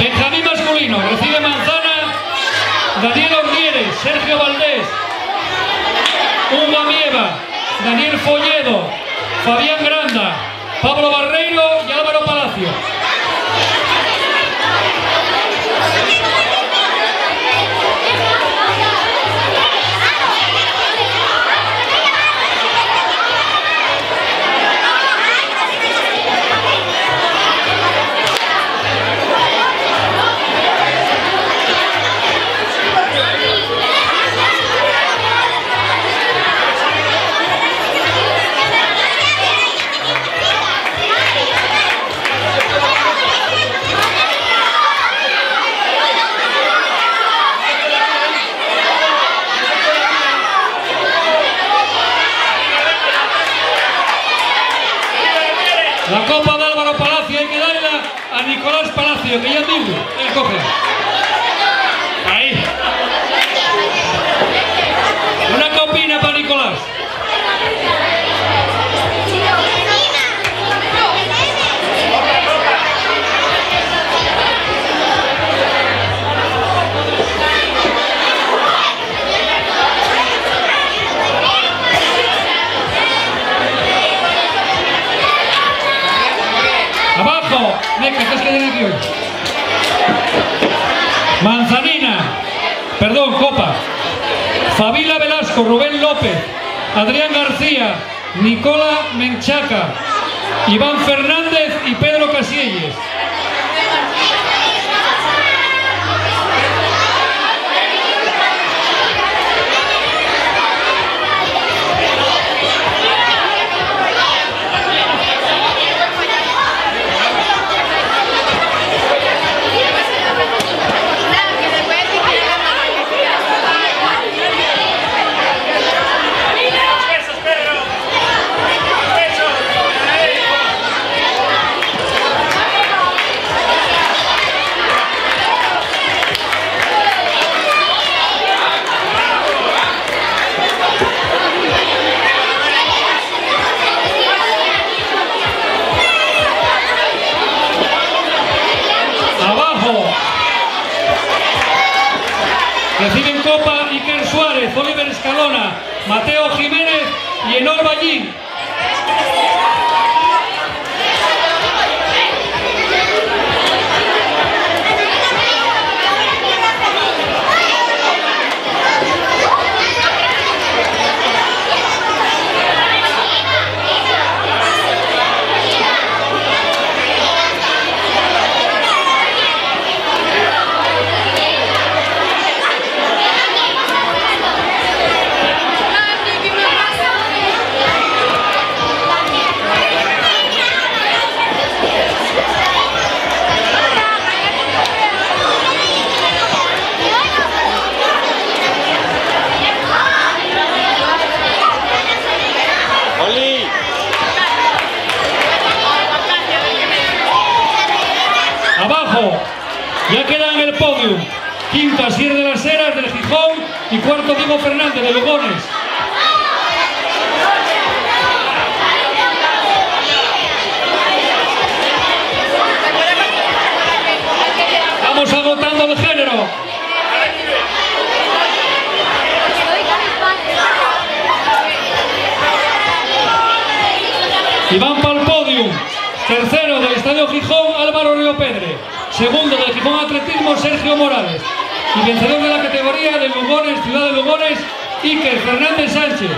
Benjamín masculino, recibe manzana Daniel Orrieres, Sergio Valdés, Hugo Amieva, Daniel Folledo, Fabián Granda, Pablo Barreiro y La copa de Álvaro Palacio hay que darla a Nicolás Palacio, que ya digo, él coge. Ahí. Una copina para Nicolás. Manzanina. Perdón, copa. Fabila Velasco, Rubén López, Adrián García, Nicola Menchaca, Iván Fernández y Pedro Casielles. Reciben copa Iker Suárez, Oliver Escalona, Mateo Jiménez y Enor Ballín. Abajo, ya queda en el podio. Quinto, Asier de las Heras del Gijón y cuarto, Diego Fernández de Lugones. Vamos agotando el género. Y van para. Tercero del Estadio Gijón, Álvaro Río Pedre. Segundo del Gijón Atletismo, Sergio Morales. Y vencedor de la categoría de Lugones, Ciudad de Lugones, Iker Fernández Sánchez.